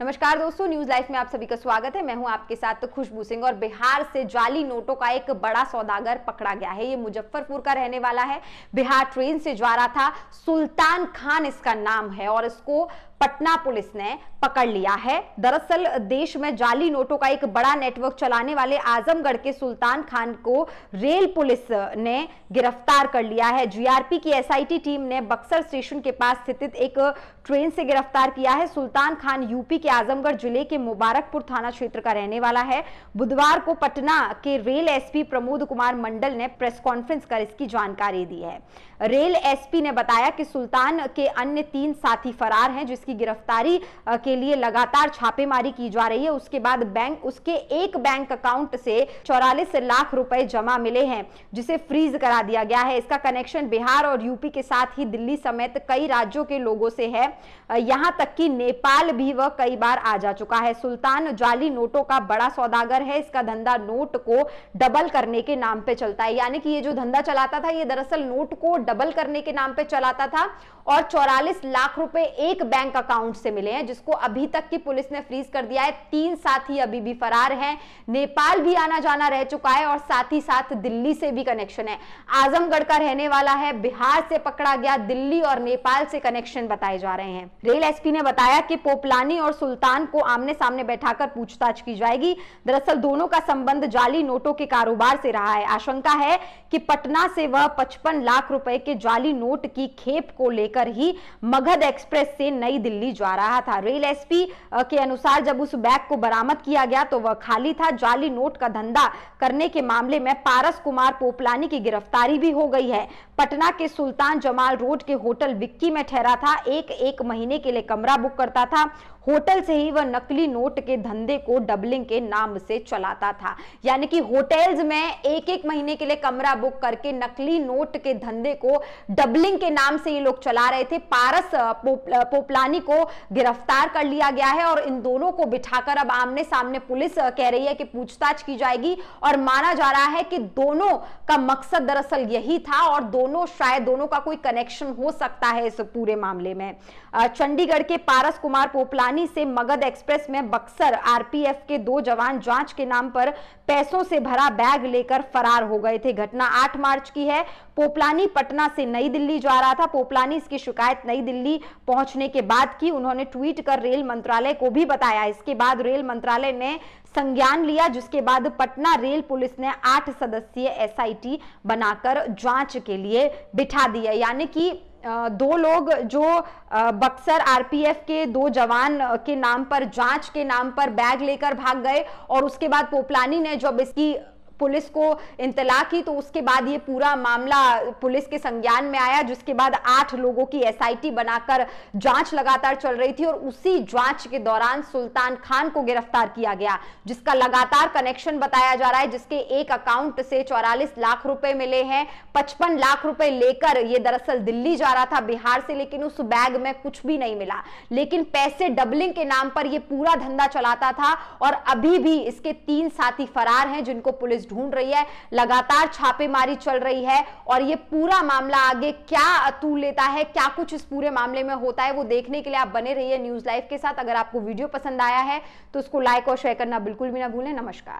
नमस्कार दोस्तों, news life में आप सभी का स्वागत है। मैं हूँ आपके साथ खुशबू सिंह और बिहार से जाली नोटों का एक बड़ा सौदागर पकड़ा गया है। ये मुजफ्फरपुर का रहने वाला है। बिहार ट्रेन से जा रहा था। सुल्तान खान इसका नाम है और इसको पटना पुलिस ने पकड़ लिया है। दरअसल, देश में जाली नोटों का एक बड़ा नेटवर्क चलाने वाले आजमगढ़ के सुल्तान खान को रेल पुलिस ने गिरफ़्तार कर लिया है। जीआरपी की एसआईटी टीम ने बक्सर स्टेशन के पास स्थित एक ट्रेन से गिरफ़्तार किया है। सुल्तान खान यूपी के आजमगढ़ ज़िले के मुबारकपुर थाना क्षेत्र का रहने वाला है। बुधवार को पटना के रेल एसपी प्रमोद कुमार मंडल ने प्रेस कॉन्फ्रेंस कर इसकी जानकारी दी है। रेल एसपी ने बताया कि सुल्तान के अन्य तीन साथी फरार हैं, जिसकी गिरफ्तारी के लिए लगातार छापेमारी की जा रही है। उसके बाद बैंक, उसके एक बैंक अकाउंट से चौरालीस लाख रुपए जमा मिले हैं, जिसे फ्रीज करा दिया गया है। इसका कनेक्शन बिहार और यूपी के साथ ही दिल्ली समेत कई राज्यों के लोगों से है। यहाँ तक कि नेपाल भी वह कई बार आ जा चुका है। सुल्तान जाली नोटों का बड़ा सौदागर है। इसका धंधा नोट को डबल करने के नाम पे चलता है। यानी कि ये जो धंधा चलाता था, ये दरअसल नोट को डबल करने के नाम पे चलाता था और चौरालीस लाख रुपए एक बैंक अकाउंट से मिले हैं, जिसको अभी तक की पुलिस ने फ्रीज कर दिया है। तीन साथी अभी भी फरार हैं। नेपाल भी आना जाना रह चुका है और साथ ही साथ दिल्ली से भी कनेक्शन है। आजमगढ़ का रहने वाला है, बिहार से पकड़ा गया दिल्ली और नेपाल से कनेक्शन बताए जा रहे हैं। रेल एसपी ने बताया कि पोपलानी और सुल्तान को आमने सामने बैठाकर पूछताछ की जाएगी। दरअसल दोनों का संबंध जाली नोटों के कारोबार से रहा है। आशंका है कि पटना से वह पचपन लाख रुपए के जाली नोट की खेप को लेकर ही मगध एक्सप्रेस से नई दिल्ली जा रहा था। रेल एसपी के अनुसार जब उस बैग को बरामद किया गया तो वह खाली था। जाली नोट का धंधा करने के मामले में पारस कुमार पोपलानी की गिरफ्तारी भी हो गई है। पटना के सुल्तान जमाल रोड के होटल विक्की में ठहरा था। एक एक महीने के लिए कमरा बुक करता था। होटल से ही वह नकली नोट के धंधे को डबलिंग के नाम से चलाता था। यानी कि होटल्स में एक एक महीने के लिए कमरा बुक करके नकली नोट के धंधे को डबलिंग के नाम से ये लोग चला रहे थे। पारस पोपलानी को गिरफ़्तार कर लिया गया है और इन दोनों को बिठाकर अब आमने सामने पुलिस कह रही है कि पूछताछ की जाएगी और माना जा रहा है कि दोनों का मकसद दरअसल यही था और दोनों, शायद दोनों का कोई कनेक्शन हो सकता है इस पूरे मामले में। चंडीगढ़ के पारस कुमार पोपलानी से मगध एक्सप्रेस में बक्सर आरपीएफ के दो जवान जाँच के नाम पर पैसों से भरा बैग लेकर फरार हो गए थे। घटना 8 मार्च की है। पोपलानी पटना से नई दिल्ली जा रहा था। पोपलानी इसकी शिकायत नई दिल्ली पहुँचने के बाद की। उन्होंने ट्वीट कर रेल मंत्रालय को भी बताया। इसके बाद रेल मंत्रालय ने संज्ञान लिया, जिसके बाद पटना रेल पुलिस ने आठ सदस्यीय एसआईटी बनाकर जाँच के लिए बिठा दिया। यानी कि दो लोग जो बक्सर आरपीएफ के दो जवान के नाम पर, जाँच के नाम पर बैग लेकर भाग गए और उसके बाद पोपलानी ने जब इसकी पुलिस को इंतला की तो उसके बाद ये पूरा मामला पुलिस के संज्ञान में आया, जिसके बाद आठ लोगों की एसआईटी बनाकर जाँच लगातार चल रही थी और उसी जाँच के दौरान सुल्तान खान को गिरफ़्तार किया गया, जिसका लगातार कनेक्शन बताया जा रहा है, जिसके एक अकाउंट से चौरालीस लाख रुपए मिले हैं। पचपन लाख रुपए लेकर ये दरअसल दिल्ली जा रहा था, बिहार से, लेकिन उस बैग में कुछ भी नहीं मिला। लेकिन पैसे डबलिंग के नाम पर यह पूरा धंधा चलाता था और अभी भी इसके तीन साथी फरार हैं, जिनको पुलिस ढूंढ रही है, लगातार छापेमारी चल रही है और ये पूरा मामला आगे क्या अतूल लेता है, क्या कुछ इस पूरे मामले में होता है, वो देखने के लिए आप बने रहिए न्यूज़ लाइव के साथ। अगर आपको वीडियो पसंद आया है तो उसको लाइक और शेयर करना बिल्कुल भी ना भूलें। नमस्कार।